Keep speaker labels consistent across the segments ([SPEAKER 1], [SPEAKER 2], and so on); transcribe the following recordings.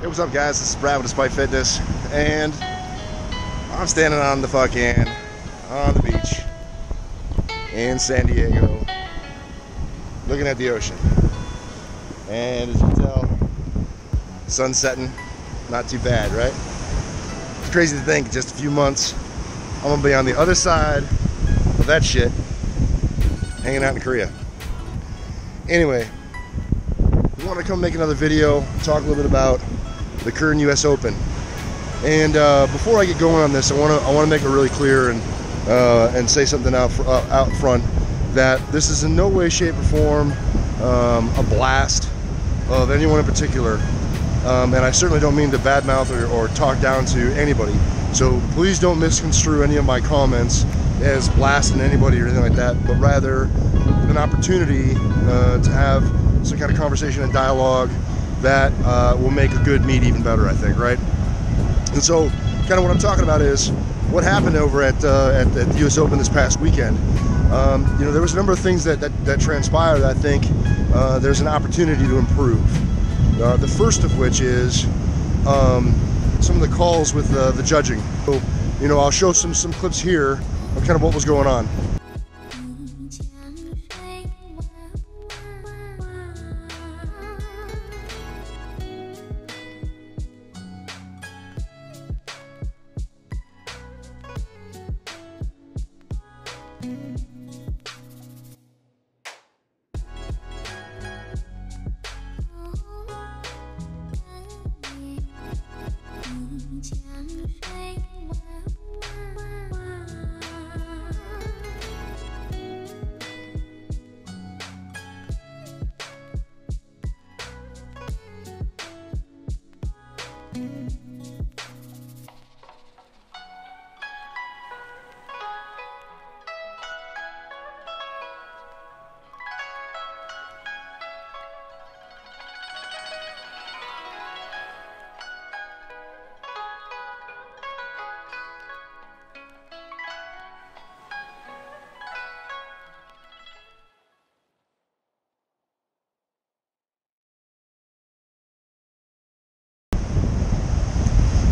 [SPEAKER 1] Hey, what's up, guys? This is Brad with Despite Fitness, and I'm standing on the fucking on the beach in San Diego, looking at the ocean. And as you can tell, sun setting, not too bad, right? It's crazy to think, just a few months, I'm gonna be on the other side of that shit, hanging out in Korea. Anyway, we want to come make another video, talk a little bit about the current U.S. Open. And uh, before I get going on this, I want to I want to make it really clear and uh, and say something out uh, out front that this is in no way, shape, or form um, a blast of anyone in particular. Um, and I certainly don't mean to badmouth or, or talk down to anybody. So please don't misconstrue any of my comments as blasting anybody or anything like that, but rather an opportunity uh, to have some kind of conversation and dialogue that uh, will make a good meet even better, I think, right? And so, kind of what I'm talking about is what happened over at, uh, at, at, the U.S. Open this past weekend. Um, you know, there was a number of things that, that, that transpired I think uh, there's an opportunity to improve. Uh, the first of which is um, some of the calls with uh, the judging. So, you know, I'll show some, some clips here of kind of what was going on.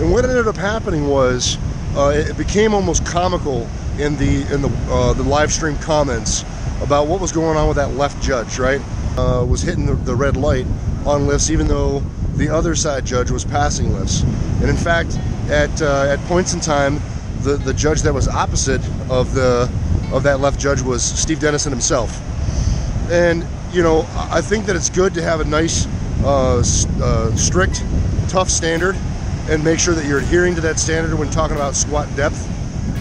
[SPEAKER 1] And what ended up happening was uh, it became almost comical in the in the uh, the live stream comments about what was going on with that left judge, right? Uh, was hitting the, the, red light on lifts, even though the other side judge was passing lifts. And in fact, at uh, at points in time, the the judge that was opposite of the of that left judge was Steve Dennison himself. And you know, I think that it's good to have a nice, uh, uh, strict, tough standard and make sure that you're adhering to that standard when talking about squat depth.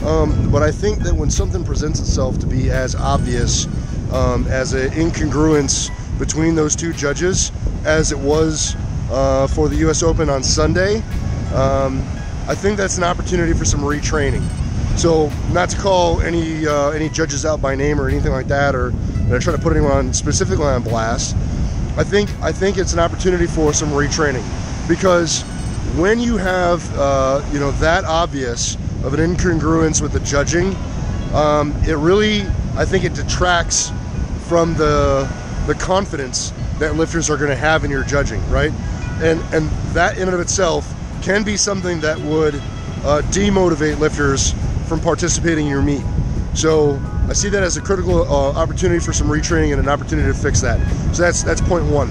[SPEAKER 1] Um, but I think that when something presents itself to be as obvious um, as an incongruence between those two judges as it was uh, for the U.S. Open on Sunday, um, I think that's an opportunity for some retraining. So, not to call any uh, any judges out by name or anything like that, or try to put anyone specifically on blast. I think I think it's an opportunity for some retraining because when you have uh, you know that obvious of an incongruence with the judging, um, it really I think it detracts from the the confidence that lifters are going to have in your judging, right? And and that in and of itself can be something that would uh, demotivate lifters from participating in your meet. So I see that as a critical uh, opportunity for some retraining and an opportunity to fix that. So that's that's point one.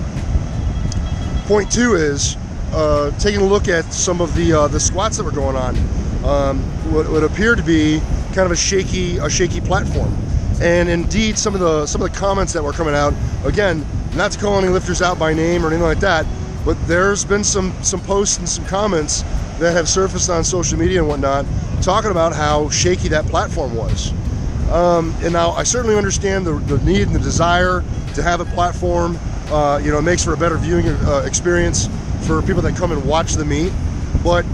[SPEAKER 1] Point two is uh, taking a look at some of the uh, the squats that were going on, um, what would to be kind of a shaky a shaky platform, and indeed some of the some of the comments that were coming out again, not to call any lifters out by name or anything like that, but there's been some some posts and some comments that have surfaced on social media and whatnot talking about how shaky that platform was. Um, and now I certainly understand the, the need and the desire to have a platform. Uh, you know, it makes for a better viewing uh, experience for people that come and watch the meet. But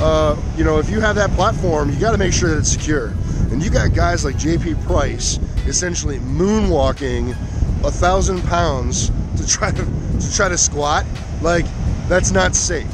[SPEAKER 1] uh, you know, if you have that platform, you got to make sure that it's secure. And you got guys like JP Price essentially moonwalking a thousand pounds to try to to try to squat. Like that's not safe.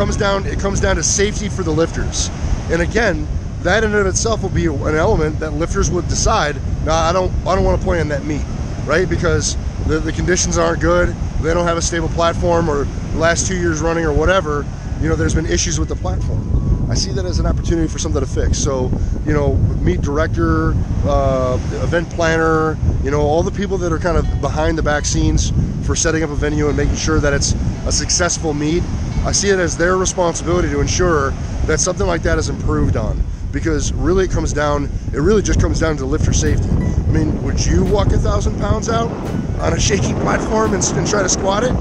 [SPEAKER 1] Comes down it comes down to safety for the lifters. And again, that in and of itself will be an element that lifters would decide. No, I don't I don't want to play in that meet, right? Because the, the conditions aren't good. They don't have a stable platform, or the last two years running, or whatever. You know, there's been issues with the platform. I see that as an opportunity for something to fix. So, you know, meet director, uh, event planner, you know, all the people that are kind of behind the back scenes for setting up a venue and making sure that it's a successful meet. I see it as their responsibility to ensure that something like that is improved on because really it comes down, it really just comes down to lifter safety. I mean, would you walk a thousand pounds out on a shaky platform and, and try to squat it?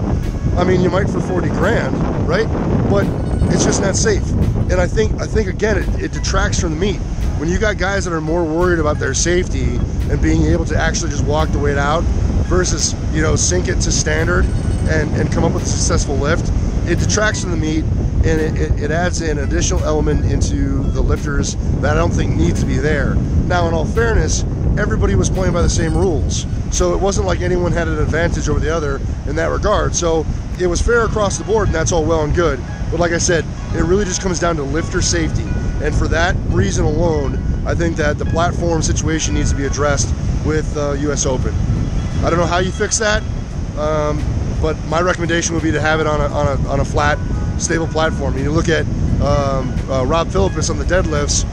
[SPEAKER 1] I mean, you might for 40 grand, right? But it's just not safe. And I think, I think again, it, it detracts from the meet. When you got guys that are more worried about their safety and being able to actually just walk the weight out versus, you know, sink it to standard and, and come up with a successful lift, it detracts from the meet and it, it, it, adds an additional element into the lifters that I don't think need to be there. Now, in all fairness, everybody was playing by the same rules, so it wasn't like anyone had an advantage over the other in that regard. So it was fair across the board, and that's all well and good. But like I said, it really just comes down to lifter safety, and for that reason alone, I think that the platform situation needs to be addressed with uh, U.S. Open. I don't know how you fix that, um, but my recommendation would be to have it on a, on a, on a flat stable platform. You look at um, uh, Rob Philippus on the deadlifts,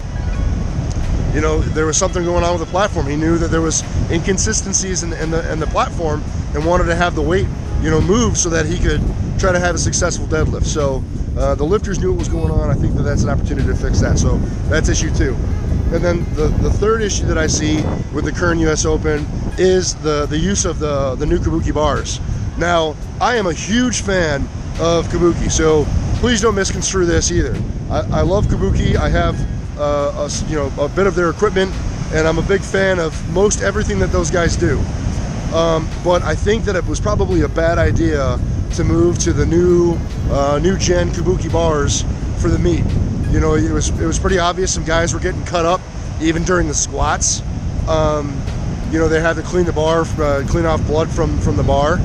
[SPEAKER 1] you know, there was something going on with the platform. He knew that there was inconsistencies in, in, the, in the platform and wanted to have the weight, you know, move so that he could try to have a successful deadlift. So uh, the lifters knew what was going on. I think that that's an opportunity to fix that. So that's issue two. And then the, the third issue that I see with the current U.S. Open is the, the use of the, the new Kabuki bars. Now, I am a huge fan of Kabuki. So please don't misconstrue this either. I, I love Kabuki. I have uh, a, you know a bit of their equipment, and I'm a big fan of most everything that those guys do. Um, but I think that it was probably a bad idea to move to the new uh, new gen Kabuki bars for the meet. You know, it was it was pretty obvious some guys were getting cut up even during the squats. Um, you know, they had to clean the bar, uh, clean off blood from from the bar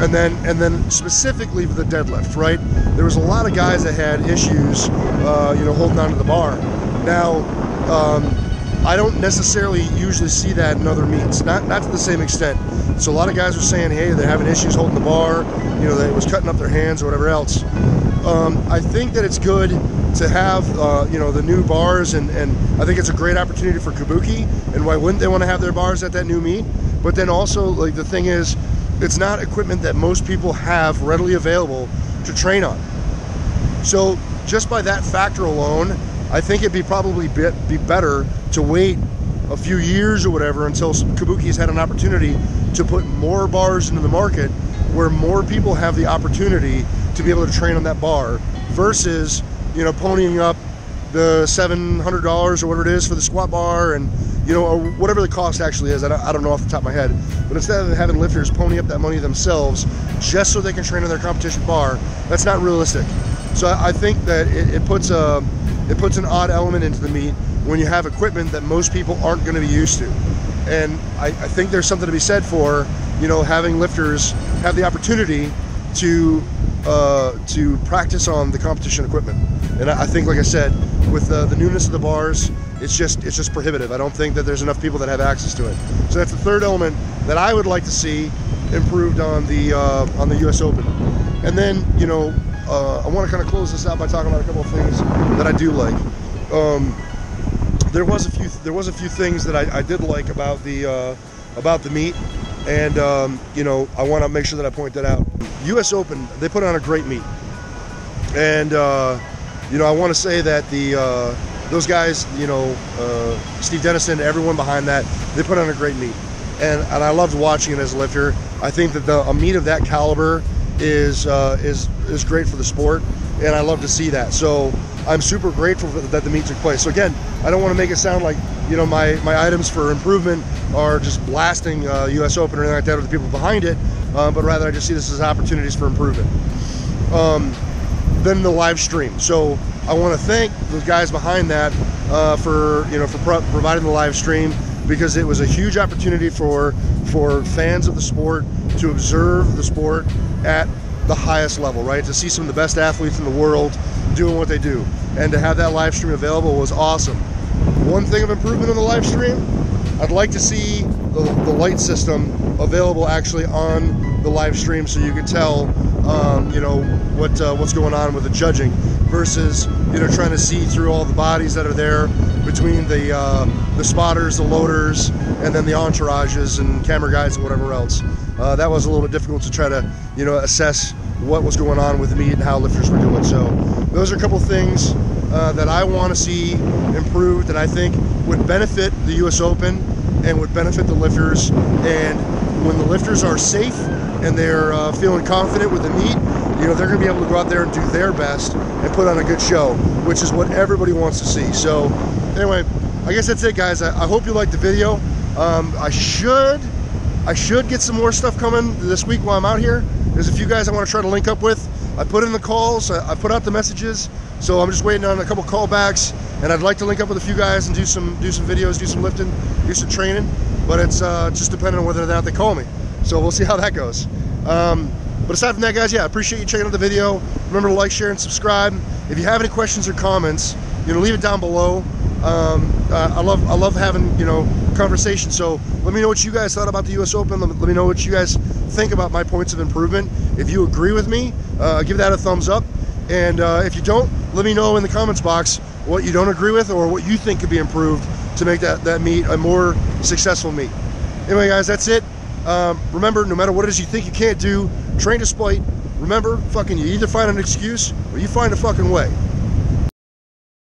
[SPEAKER 1] and then and then specifically for the deadlift, right? There was a lot of guys that had issues, uh, you know, holding onto the bar. Now, um, I don't necessarily usually see that in other meets, not not to the same extent. So a lot of guys are saying, hey, they're having issues holding the bar, you know, that it was cutting up their hands or whatever else. Um, I think that it's good to have, uh, you know, the new bars, and, and I think it's a great opportunity for Kabuki. And why wouldn't they want to have their bars at that new meet? But then also, like the thing is, it's not equipment that most people have readily available to train on. So just by that factor alone, I think it'd be probably be, be better to wait a few years or whatever until Kabuki's had an opportunity to put more bars into the market where more people have the opportunity to be able to train on that bar versus, you know, ponying up the $700 or whatever it is for the squat bar and you know, or whatever the cost actually is. I don't, I don't know off the top of my head. But instead of having lifters pony up that money themselves just so they can train on their competition bar, that's not realistic. So I, I think that it, it, puts a it puts an odd element into the meet when you have equipment that most people aren't going to be used to. And I, I think there's something to be said for you know having lifters have the opportunity to uh, to practice on the competition equipment. And I, I think, like I said, with uh, the newness of the bars, it's just it's just prohibitive. I don't think that there's enough people that have access to it. So that's the third element that I would like to see improved on the uh, on the U.S. Open. And then you know uh, I want to kind of close this out by talking about a couple of things that I do like. Um, there was a few there was a few things that I, I did like about the uh, about the meet, and um, you know I want to make sure that I point that out. U.S. Open they put on a great meet, and uh, you know I want to say that the uh, those guys, you know, uh, Steve Dennison, everyone behind that, they put on a great meet. And, and I loved watching it as a lifter. I think that the, a meet of that caliber is, uh, is, is great for the sport, and I love to see that. So I'm super grateful that the meet took place. So again, I don't want to make it sound like, you know, my, my items for improvement are just blasting uh, U.S. Open or anything like that or the people behind it, uh, but rather I just see this as opportunities for improvement. Um, then the live stream. So I want to thank the guys behind that uh, for you know for pro providing the live stream because it was a huge opportunity for for fans of the sport to observe the sport at the highest level, right? To see some of the best athletes in the world doing what they do. And to have that live stream available was awesome. One thing of improvement on the live stream, I'd like to see the, the light system available actually on the live stream so you can tell, um, you know, what uh, what's going on with the judging versus, you know, trying to see through all the bodies that are there between the uh, the spotters, the loaders, and then the entourages and camera guys and whatever else. Uh, that was a little bit difficult to try to, you know, assess what was going on with the meet and how lifters were doing. So those are a couple things uh, that I want to see improved that I think would benefit the U.S. Open and would benefit the lifters. And when the lifters are safe and they're uh, feeling confident with the meet, you know, they're going to be able to go out there and do their best and put on a good show, which is what everybody wants to see. So anyway, I guess that's it, guys. I, I hope you liked the video. Um, I should, I should get some more stuff coming this week while I'm out here. There's a few guys I want to try to link up with. I put in the calls, I, I put out the messages, so I'm just waiting on a couple callbacks, and I'd like to link up with a few guys and do some do some videos, do some lifting, do some training. But it's uh, just depending on whether or not they call me. So we'll see how that goes. Um, but aside from that, guys, yeah, I appreciate you checking out the video. Remember to like, share, and subscribe. If you have any questions or comments, you know, leave it down below. Um, uh, I love I love having you know conversation. So let me know what you guys thought about the U.S. Open. Let me, let me know what you guys think about my points of improvement. If you agree with me, uh, give that a thumbs up. And uh, if you don't, let me know in the comments box what you don't agree with or what you think could be improved to make that, that meet a more successful meet. Anyway, guys, that's it. Um, remember, no matter what it is you think you can't do, train to spite. Remember, fucking, you either find an excuse or you find a fucking way.